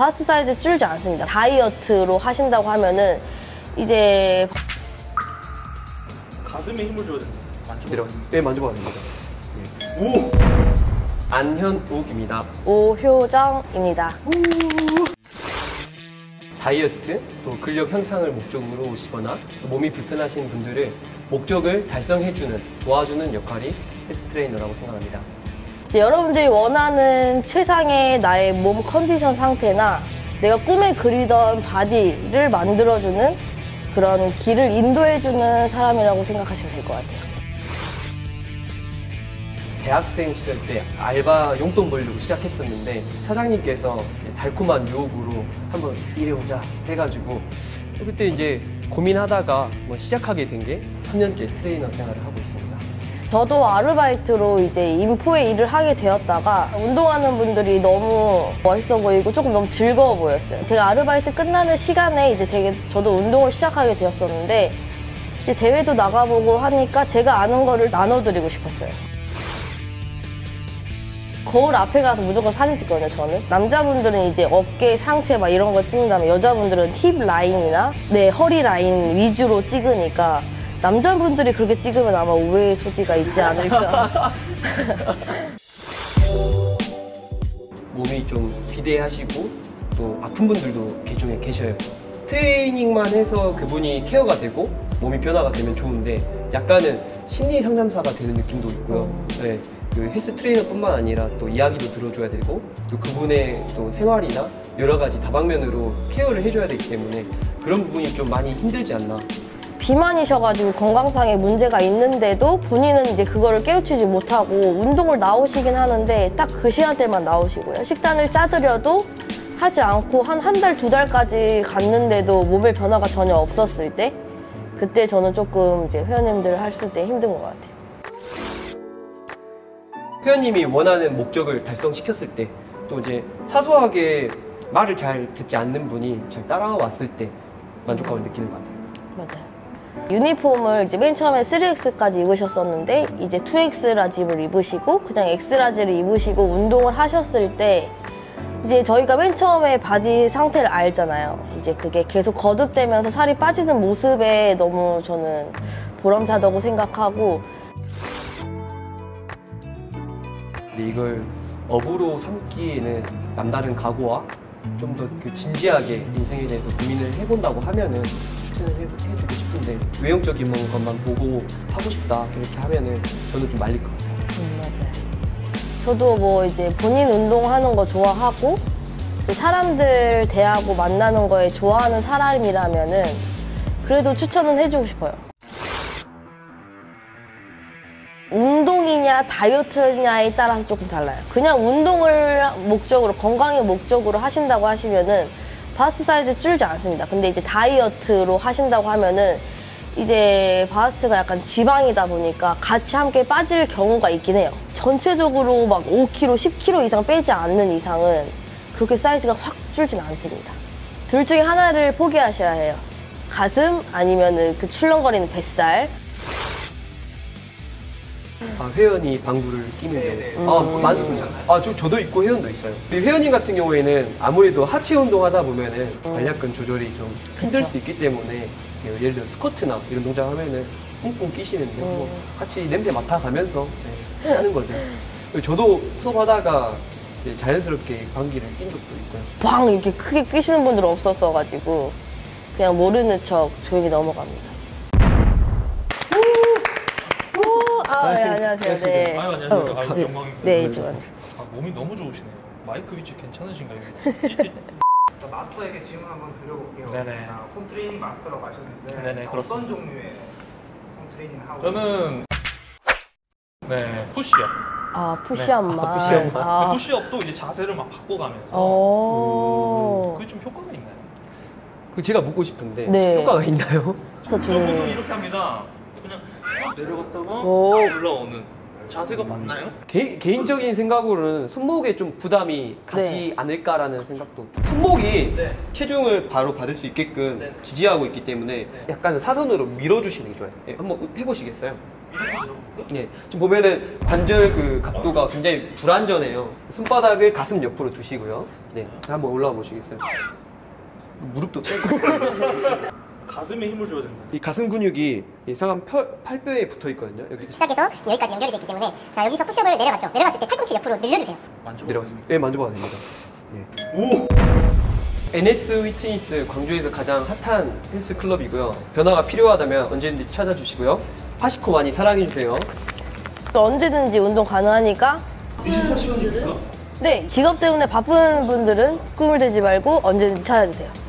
바스트 사이즈 줄지 않습니다. 다이어트로 하신다고 하면은 이제 가슴에 힘을 줘야 된다. 만져. 내려가. 네, 만져봐도 됩니다. 오! 안현욱입니다. 오효정입니다. 다이어트, 또 근력 향상을 목적으로 오시거나 몸이 불편하신 분들을 목적을 달성해주는, 도와주는 역할이 헬스 트레이너라고 생각합니다. 여러분들이 원하는 최상의 나의 몸 컨디션 상태나 내가 꿈에 그리던 바디를 만들어주는 그런 길을 인도해주는 사람이라고 생각하시면 될 것 같아요. 대학생 시절 때 알바 용돈 벌려고 시작했었는데 사장님께서 달콤한 유혹으로 한번 일해보자 해가지고 그때 이제 고민하다가 뭐 시작하게 된 게 3년째 트레이너 생활을 하고 있습니다. 저도 아르바이트로 이제 info에 일을 하게 되었다가 운동하는 분들이 너무 멋있어 보이고 조금 너무 즐거워 보였어요. 제가 아르바이트 끝나는 시간에 이제 되게 저도 운동을 시작하게 되었었는데 이제 대회도 나가보고 하니까 제가 아는 거를 나눠드리고 싶었어요. 거울 앞에 가서 무조건 사진 찍거든요, 저는. 남자분들은 이제 어깨, 상체 막 이런 거 찍은 다음에 여자분들은 힙 라인이나 내 허리 라인 위주로 찍으니까 남자분들이 그렇게 찍으면 아마 오해의 소지가 있지 않을까. 몸이 좀 비대하시고 또 아픈 분들도 계중에 계셔요. 트레이닝만 해서 그분이 케어가 되고 몸이 변화가 되면 좋은데 약간은 심리 상담사가 되는 느낌도 있고요. 네, 그 헬스 트레이너뿐만 아니라 또 이야기도 들어줘야 되고 또 그분의 또 생활이나 여러 가지 다방면으로 케어를 해줘야 되기 때문에 그런 부분이 좀 많이 힘들지 않나. 비만이셔가지고 건강상에 문제가 있는데도 본인은 이제 그거를 깨우치지 못하고 운동을 나오시긴 하는데 딱 그 시간대만 나오시고요. 식단을 짜드려도 하지 않고 한 한 달, 두 달까지 갔는데도 몸에 변화가 전혀 없었을 때 그때 저는 조금 이제 회원님들 했을 때 힘든 것 같아요. 회원님이 원하는 목적을 달성시켰을 때 또 이제 사소하게 말을 잘 듣지 않는 분이 잘 따라왔을 때 만족감을 느끼는 것 같아요. 맞아요. 유니폼을 이제 맨 처음에 3X까지 입으셨었는데 이제 2X 라지를 입으시고 그냥 X 라지를 입으시고 운동을 하셨을 때 이제 저희가 맨 처음에 body 상태를 알잖아요. 이제 그게 계속 거듭되면서 살이 빠지는 모습에 너무 저는 보람차다고 생각하고 근데 이걸 업으로 삼기에는 남다른 각오와 좀 더 그 진지하게 인생에 대해서 고민을 해본다고 하면은 추천을 해, 해주고 싶은데 외형적인 것만 보고 하고 싶다 이렇게 하면은 저는 좀 말릴 것 같아요. 음, 맞아요. 저도 뭐 이제 본인 운동하는 거 좋아하고 이제 사람들 대하고 만나는 거에 좋아하는 사람이라면은 그래도 추천은 해주고 싶어요. 운동이냐 다이어트냐에 따라서 조금 달라요. 그냥 운동을 목적으로 건강의 목적으로 하신다고 하시면은 바스트 사이즈 줄지 않습니다. 근데 이제 다이어트로 하신다고 하면은 이제 바스트가 약간 지방이다 보니까 같이 함께 빠질 경우가 있긴 해요. 전체적으로 막 5kg, 10kg 이상 빼지 않는 이상은 그렇게 사이즈가 확 줄진 않습니다. 둘 중에 하나를 포기하셔야 해요. 가슴 아니면은 그 출렁거리는 뱃살. 아, 회원이 방구를 끼는 네, 경우. 아, 음. 많습니다. 아, 저, 저도 있고 회원도 있어요. 우리 회원님 같은 경우에는 아무래도 하체 운동 하다 보면은 관략근 조절이 좀 힘들 음. 수도 있기 때문에 예를 들어 스쿼트나 이런 동작 하면은 뿡뿡 끼시는데 뭐 음. 같이 냄새 맡아가면서 네, 하는 거죠. 저도 수업하다가 이제 자연스럽게 방귀를 낀 적도 있고요. 꽝 이렇게 크게 끼시는 분들 없었어가지고 그냥 모르는 척 조용히 넘어갑니다. 오, 아, 네, 안녕하세요. 네. 아유, 안녕하세요. 어, 아유, 네. 영광입니다. 네, 이쪽 아, 몸이 너무 좋으시네요. 마이크 위치 괜찮으신가요? 자, 마스터에게 질문 한번 드려볼게요. 네네. 자, 홈 트레이닝 마스터라고 하셨는데 네네, 자, 그렇습니다. 어떤 종류의 홈 트레이닝 하고 저는 네 푸시업. 아, 푸시업만. 아, 푸시업만. 아, 푸시업도 이제 자세를 막 바꿔가면서 오. 그게 좀 효과가 있나요? 그 제가 묻고 싶은데 네. 효과가 있나요? 그래서 저 보통 이렇게 합니다. 내려갔다가 오. 올라오는 자세가 맞나요? 개, 개인적인 생각으로는 손목에 좀 부담이 가지 네. 않을까라는 생각도 손목이 네. 체중을 바로 받을 수 있게끔 네. 지지하고 있기 때문에 약간 사선으로 밀어주시는 게 좋아요 예, 한번 해보시겠어요? 네, 지금 보면은 관절 그 각도가 굉장히 불안전해요. 손바닥을 가슴 옆으로 두시고요. 네, 한번 올라와 보시겠어요? 무릎도. 가슴에 힘을 줘야 된다. 이 가슴 근육이 이 상한 펼- 팔뼈에 붙어 있거든요. 여기 시작해서 여기까지 연결이 됐기 때문에 자 여기서 푸시업을 내려갔죠. 내려갔을 때 팔꿈치 옆으로 늘려주세요. 내려갔습니다. 네, 만져봐도 됩니다. 오! NS 위치니스 광주에서 가장 핫한 헬스 클럽이고요. 변화가 필요하다면 언제든지 찾아주시고요. 파시코 많이 사랑해주세요. 또 언제든지 운동 가능하니까 24시간입니까? 네 직업 때문에 바쁜 분들은 꿈을 대지 말고 언제든지 찾아주세요.